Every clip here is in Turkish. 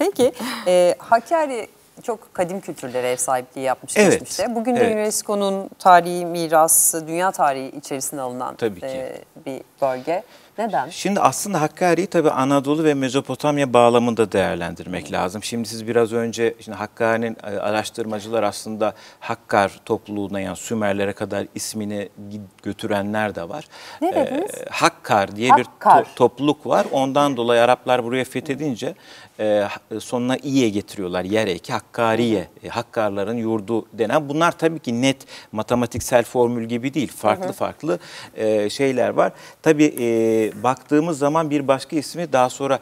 Peki e, Hakkari çok kadim kültürlere ev sahipliği yapmış Evet, geçmişte. Bugün de evet. UNESCO'nun tarihi mirası, dünya tarihi içerisine alınan Tabii ki. e, bir bölge. Neden? Şimdi aslında Hakkari'yi tabii Anadolu ve Mezopotamya bağlamında değerlendirmek lazım. Şimdi siz biraz önce şimdi Hakkari'nin e, araştırmacılar aslında Hakkar topluluğuna yani Sümerlere kadar ismini götürenler de var. Ne dediniz? Ee, Hakkar diye bir Hakkar. to- topluluk var. Ondan dolayı Araplar buraya fethedince e, sonuna iye getiriyorlar. Yer eki Hakkariye, e, Hakkarların yurdu denen. Bunlar tabii ki net matematiksel formül gibi değil. Farklı farklı e, şeyler var. Tabii e, baktığımız zaman bir başka ismi daha sonra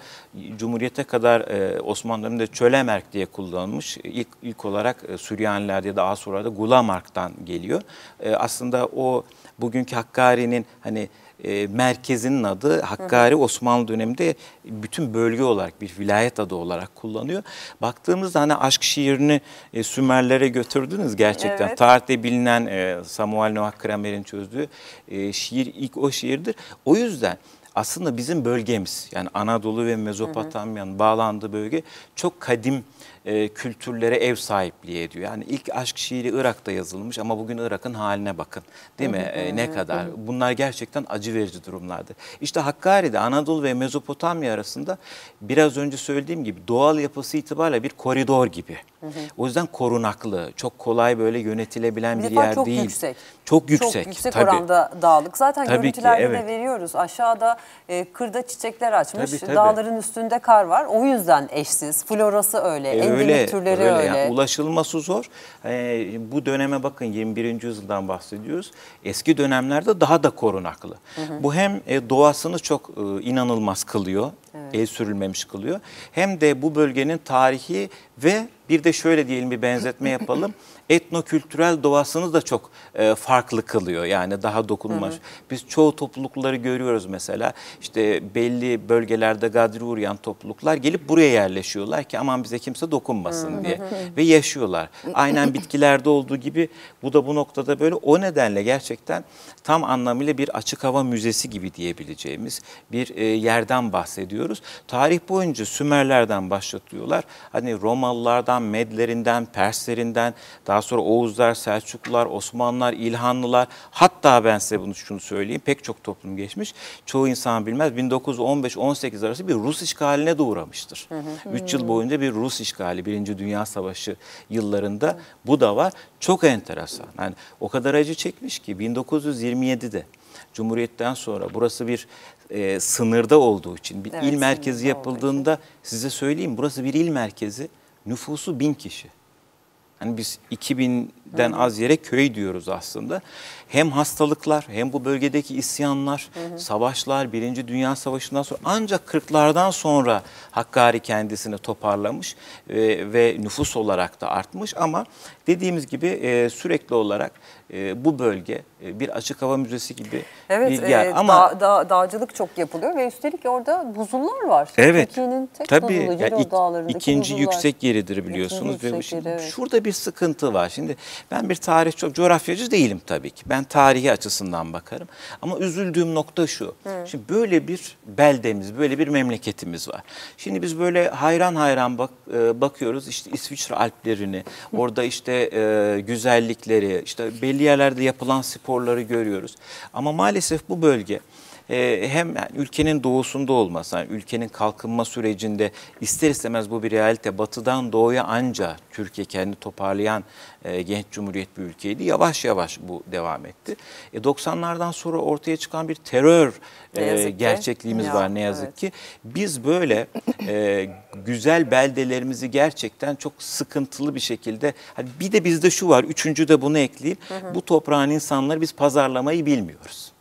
Cumhuriyete kadar e, Osmanlıların da Çölemerk diye kullanılmış. İlk, ilk olarak e, Süryaniler ya da daha sonra da Gulamark'tan geliyor. E, aslında o bugünkü Hakkari'nin hani e, merkezinin adı Hakkari Osmanlı döneminde bütün bölge olarak bir vilayet adı olarak kullanıyor. Baktığımızda hani aşk şiirini e, Sümerlere götürdünüz gerçekten. Evet. Tarihte bilinen e, Samuel Noah Kramer'in çözdüğü e, şiir ilk o şiirdir. O yüzden aslında bizim bölgemiz yani Anadolu ve Mezopotamya'nın bağlandığı bölge çok kadim e, kültürlere ev sahipliği ediyor. Yani ilk aşk şiiri Irak'ta yazılmış ama bugün Irak'ın haline bakın. Değil mi? E, ne kadar? Bunlar gerçekten acı verici durumlardır. İşte Hakkari'de Anadolu ve Mezopotamya arasında biraz önce söylediğim gibi doğal yapısı itibariyle bir koridor gibi. O yüzden korunaklı, çok kolay böyle yönetilebilen Bir bir, yer çok değil. yüksek. Çok yüksek. Çok yüksek tabii. oranda dağlık. Zaten Tabii ki, görüntülerde evet. de veriyoruz. Aşağıda e, kırda çiçekler açmış. Tabii, tabii. Dağların üstünde kar var. O yüzden eşsiz. Florası öyle. E, endemik türleri öyle. Yani ulaşılması zor. E, bu döneme bakın 21. yüzyıldan bahsediyoruz. Eski dönemlerde daha da korunaklı. Bu hem e, doğasını çok e, inanılmaz kılıyor. El sürülmemiş kılıyor. Hem de bu bölgenin tarihi ve bir de şöyle diyelim bir benzetme yapalım. Etnokültürel doğasını da çok e, farklı kılıyor. Yani daha dokunulmaz. Biz çoğu toplulukları görüyoruz mesela. İşte belli bölgelerde gadri uğrayan topluluklar gelip buraya yerleşiyorlar ki aman bize kimse dokunmasın diye. Ve yaşıyorlar. Aynen bitkilerde olduğu gibi bu da bu noktada böyle. O nedenle gerçekten tam anlamıyla bir açık hava müzesi gibi diyebileceğimiz bir e, yerden bahsediyoruz. Tarih boyunca Sümerlerden başlatıyorlar. Hani Romalılardan, Medlerinden, Perslerinden, daha sonra Oğuzlar, Selçuklular, Osmanlılar, İlhanlılar. Hatta ben size bunu şunu söyleyeyim. Pek çok toplum geçmiş. Çoğu insan bilmez. 1915-18 arası bir Rus işgaline de uğramıştır. 3 yıl boyunca bir Rus işgali, Birinci Dünya Savaşı yıllarında bu da var. Çok enteresan. Yani o kadar acı çekmiş ki 1927'de Cumhuriyet'ten sonra burası bir e, sınırda olduğu için bir Evet, il merkezi yapıldığında size söyleyeyim burası bir il merkezi nüfusu bin kişi. Hani biz 2000'den az yere köy diyoruz aslında. Hem hastalıklar hem bu bölgedeki isyanlar, savaşlar, Birinci Dünya Savaşı'ndan sonra ancak 40'lardan sonra Hakkari kendisini toparlamış e, ve nüfus olarak da artmış ama dediğimiz gibi e, sürekli olarak e, bu bölge e, bir açık hava müzesi gibi Evet, bir yer. e, ama dağ- dağ- dağcılık çok yapılıyor ve üstelik orada buzullar var. Evet. Türkiye'nin tek Tabii buzulu ya Ciro ik- dağlarındaki ikinci buzullar. yüksek yeridir biliyorsunuz İkinci ve şimdi yeri, evet. şurada bir sıkıntı var. Şimdi ben bir tarih çok coğrafyacı değilim tabii ki. Ben tarihi açısından bakarım. Ama üzüldüğüm nokta şu. Şimdi böyle bir beldemiz, böyle bir memleketimiz var. Şimdi biz böyle hayran hayran bak, e, bakıyoruz işte İsviçre Alplerini, orada işte e, güzellikleri, işte belli yerlerde yapılan sporları görüyoruz. Ama maalesef bu bölge e, hem yani ülkenin doğusunda olması, yani ülkenin kalkınma sürecinde ister istemez bu bir realite. Batıdan doğuya anca Türkiye kendini toparlayan e, genç cumhuriyet bir ülkeydi. Yavaş yavaş bu devam etti. E, 90'lardan sonra ortaya çıkan bir terör e, gerçekliğimiz Ya, var ne yazık evet. ki. Biz böyle e, güzel beldelerimizi gerçekten çok sıkıntılı bir şekilde, hani bir de bizde şu var, üçüncü de bunu ekleyeyim. Bu toprağın insanları biz pazarlamayı bilmiyoruz.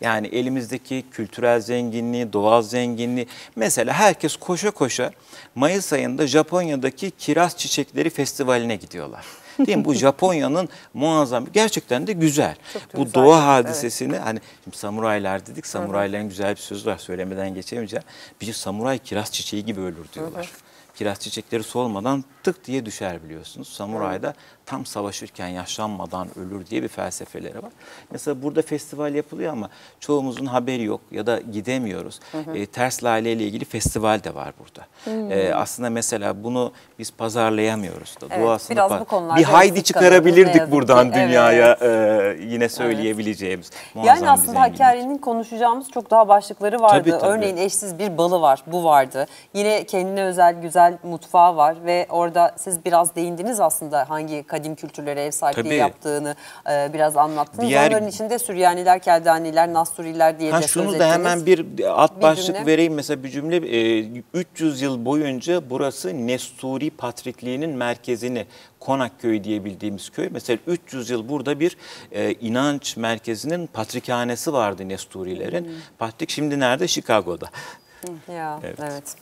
Yani elimizdeki kültürel zenginliği, doğal zenginliği. Mesela herkes koşa koşa Mayıs ayında Japonya'daki kiraz çiçekleri festivaline gidiyorlar. Değil mi? Bu Japonya'nın muazzam, gerçekten de güzel. Çok Bu güzel, doğa evet. hadisesini hani şimdi samuraylar dedik. Samurayların güzel bir sözü var söylemeden geçemeyeceğim. Bir samuray kiraz çiçeği gibi ölür diyorlar. Kiraz çiçekleri solmadan tık diye düşer biliyorsunuz. Samuray'da tam savaşırken yaşlanmadan ölür diye bir felsefeleri var. Mesela burada festival yapılıyor ama çoğumuzun haberi yok ya da gidemiyoruz. E, ters lale ile ilgili festival de var burada. E, aslında mesela bunu biz pazarlayamıyoruz da. Evet, doğasını biraz bu konularda bir haydi çıkarabilirdik buradan ki. dünyaya e, yine söyleyebileceğimiz. Yani muazzam bir aslında. Hakkari'nin konuşacağımız çok daha başlıkları vardı. Tabii, tabii. Örneğin eşsiz bir balı var, bu vardı. Yine kendine özel güzel mutfağı var ve orada siz biraz değindiniz aslında hangi kadim kültürlere ev sahipliği Tabii. yaptığını e, biraz anlattınız. Diğer- Onların içinde Süryaniler, Keldaniler, Nasturiler diye Ha de şunu da hemen bir alt Bir başlık cümle. vereyim mesela bir cümle. E, 300 yıl boyunca burası Nesturi Patrikliğinin merkezini Konak Köyü diye bildiğimiz köy. Mesela 300 yıl burada bir e, inanç merkezinin patrikhanesi vardı Nesturilerin. Patrik şimdi nerede? Chicago'da. Ya, evet.